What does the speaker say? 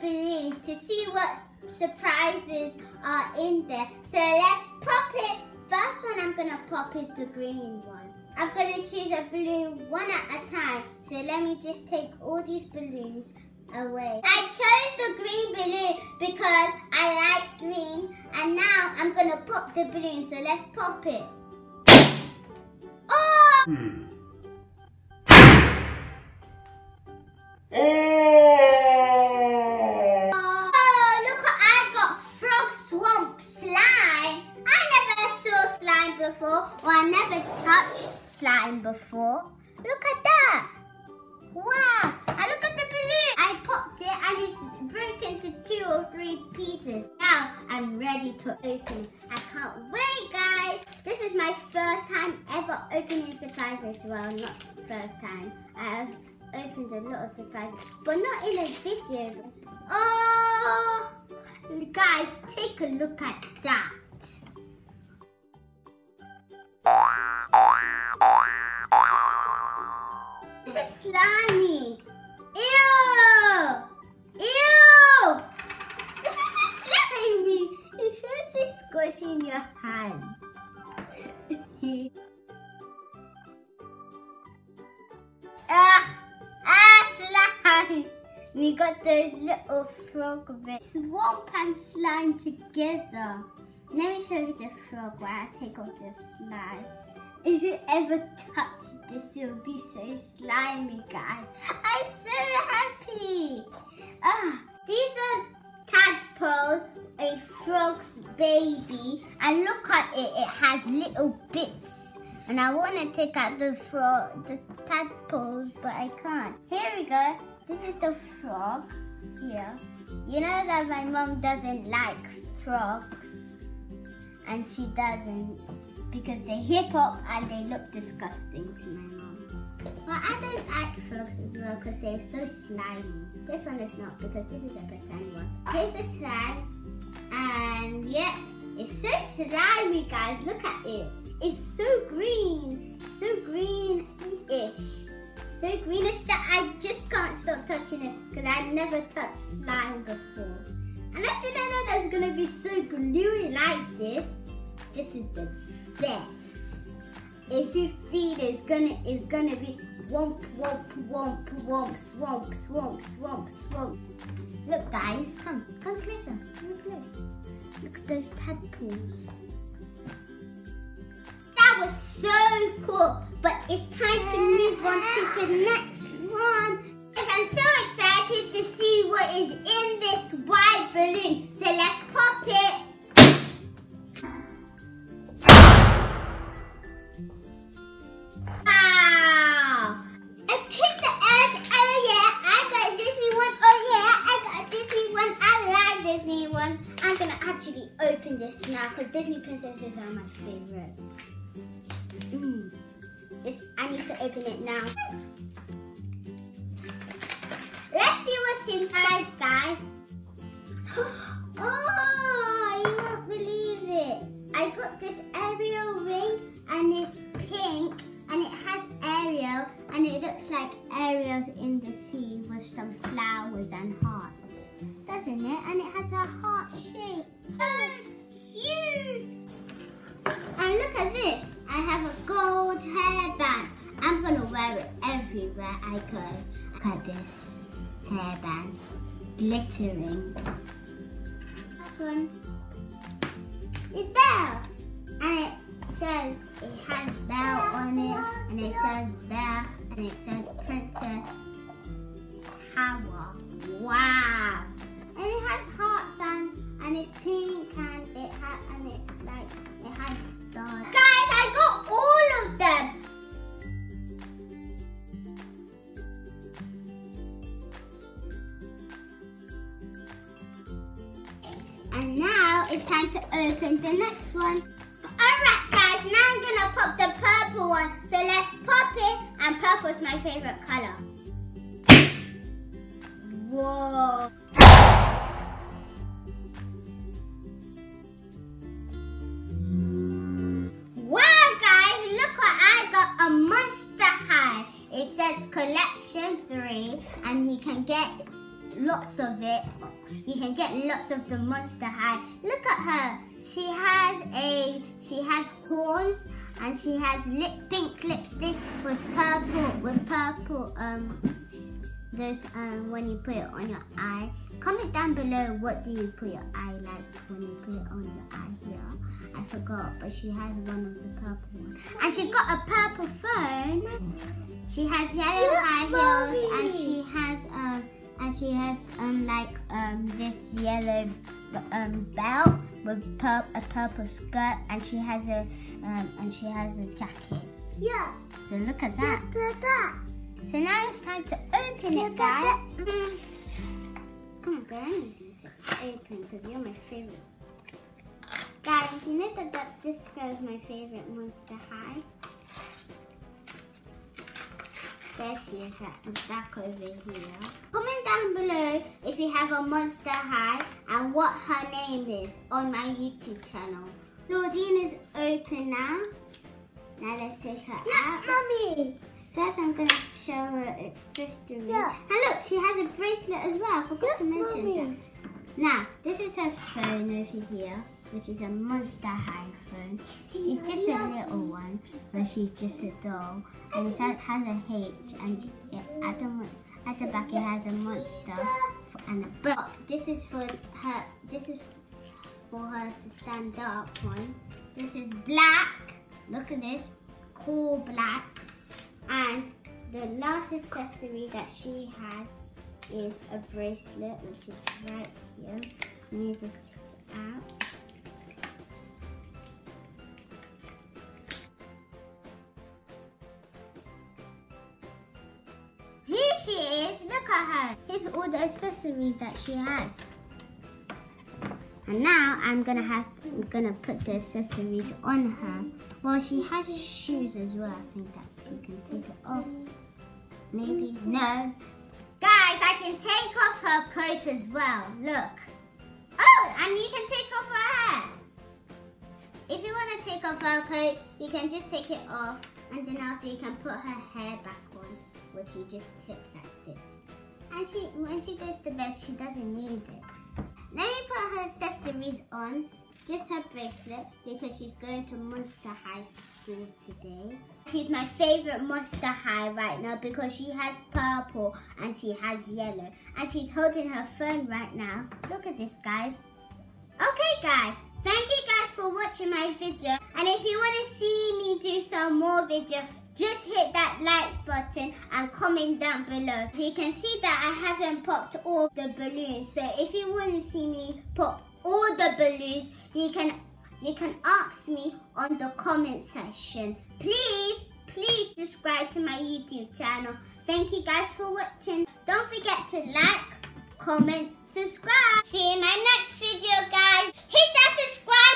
balloons to see what surprises are in there. So let's pop it. First one I'm gonna pop is the green one. I'm gonna choose a balloon one at a time. So let me just take all these balloons away. I chose the green balloon because I like green. And now I'm gonna pop the balloon. So let's pop it. Oh! Hmm. Oh! Into two or three pieces. Now I'm ready to open. I can't wait, guys. This is my first time ever opening surprises. Well, not first time. I have opened a lot of surprises, but not in a video. Oh, guys, take a look at that. This is slimy. Ew! In your hand. ah! Ah, slime! We got those little frog bits. Swamp and slime together. Let me show you the frog while I take off the slime. If you ever touch this, it'll be so slimy, guys. I'm so happy. Ah, these are tadpoles, a frog's baby, and look at it. It has little bits. And I want to take out the frog, the tadpoles, but I can't. Here we go. This is the frog here. You know that my mom doesn't like frogs, and she doesn't because they hip hop and they look disgusting to my mom. Well, I don't like frogs as well because they're so slimy. This one is not because this is a pretend one. Here's the slime, and yeah, it's so slimy, guys. Look at it. It's so green, so greenish, so greenish that I just can't stop touching it because I never touched slime before. And I didn't know that it's gonna be so gluey like this. This is the best. If you feed it's gonna it's gonna be womp womp womp womp swamp swamp swamp swamp. Look guys, come, come closer, come close. Look at those tadpoles. That was so cool, but it's time to move on to the next one. I'm so excited to see what is in this white balloon. So let's pop ones. I'm gonna actually open this now because Disney princesses are my favorite. Mm. This, I need to open it now. Let's see what's inside, guys. Oh, you won't believe it. I got this Ariel ring and it's pink and it has Ariel and it looks like Ariel's in the sea with some flowers and hearts, doesn't it? And it has a heart shape. Oh, cute! And look at this. I have a gold hairband. I'm gonna wear it everywhere I go. Look at this hairband, glittering. This one is Belle, and it says it has Belle on it, and it says Belle, and it says Princess Power. Wow! And it has hearts and and it's pink and it has and it's like it has stars. Guys, I got all of them. And now it's time to open the next one. Alright guys, now I'm gonna pop the purple one. So let's pop it. And purple is my favorite color. Whoa. Says collection three and you can get lots of it. You can get lots of the Monster High. Look at her. She has a, she has horns and she has lip, pink lipstick with purple, with purple, um, those, um, when you put it on your eye. Comment down below what do you put your eye like when you put it on your eye here. I forgot, but she has one of the purple ones. And she got a purple phone. She has yellow high heels and she has, um, and she has, um, like, um, this yellow, um, belt with pur a purple skirt and she has a, um, and she has a jacket. Yeah. So look at that. Look at that. So now it's time to open it, guys. Come on, girl, I need you to open because you're my favorite. Guys, you know that, that this girl's my favorite Monster High? There she is at back over here. Comment down below if you have a Monster High and what her name is on my YouTube channel. Clawdeen is open now. Now let's take her out. Look, mommy. First, I'm going to show her accessories. Yeah. And look, she has a bracelet as well. I forgot to mention mommy. that. Now, this is her phone over here, which is a Monster High phone. It's just a little one, but she's just a doll. And it has a H, and at, the, at the back it has a monster and a book. This is for her. This is for her to stand up on. This is black. Look at this, cool black. And the last accessory that she has is a bracelet, which is right here. Let me just take it out. Here she is. Look at her. Here's all the accessories that she has. And now I'm gonna have I'm gonna put the accessories on her. Well, she has shoes as well. I think that you can take it off. Maybe no. Guys, I can take off her coat as well. Look. Oh, and you can take off her hair. If you want to take off her coat, you can just take it off, and then after you can put her hair back on, which you just clip like this. And she, when she goes to bed, she doesn't need it. Let me put her accessories on, just her bracelet, because she's going to Monster High School today. She's my favorite Monster High right now because she has purple and she has yellow. And she's holding her phone right now. Look at this, guys. Okay, guys. Thank you guys for watching my video. And if you want to see me do some more videos, just hit that like button and comment down below. So you can see that I haven't popped all the balloons. So if you want to see me pop balloons, you can you can ask me on the comment section. Please, please subscribe to my YouTube channel. Thank you guys for watching. Don't forget to like, comment, subscribe. See you in my next video, guys. Hit that subscribe.